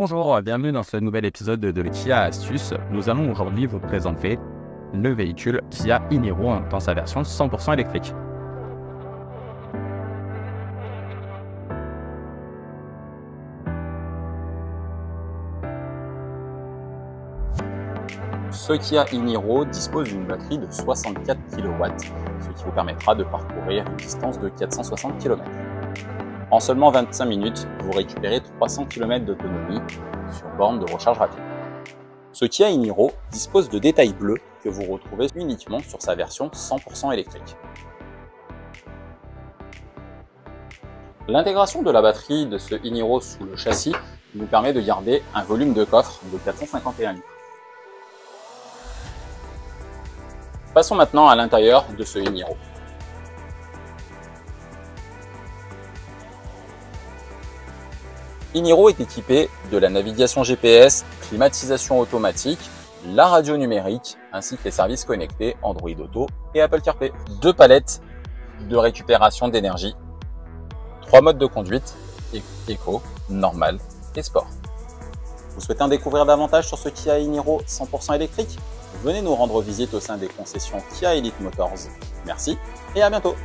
Bonjour, bienvenue dans ce nouvel épisode de Kia Astuce. Nous allons aujourd'hui vous présenter le véhicule Kia Iniro dans sa version 100% électrique. Ce Kia Iniro dispose d'une batterie de 64 kW, ce qui vous permettra de parcourir une distance de 460 km. En seulement 25 minutes, vous récupérez 300 km d'autonomie sur borne de recharge rapide. Ce Kia Iniro dispose de détails bleus que vous retrouvez uniquement sur sa version 100% électrique. L'intégration de la batterie de ce Iniro sous le châssis nous permet de garder un volume de coffre de 451 litres. Passons maintenant à l'intérieur de ce Iniro. Iniro est équipé de la navigation GPS, climatisation automatique, la radio numérique, ainsi que les services connectés Android Auto et Apple CarPlay. Deux palettes de récupération d'énergie, trois modes de conduite, éco, normal et sport. Vous souhaitez en découvrir davantage sur ce Kia Iniro 100% électrique? Venez nous rendre visite au sein des concessions Kia Elite Motors. Merci et à bientôt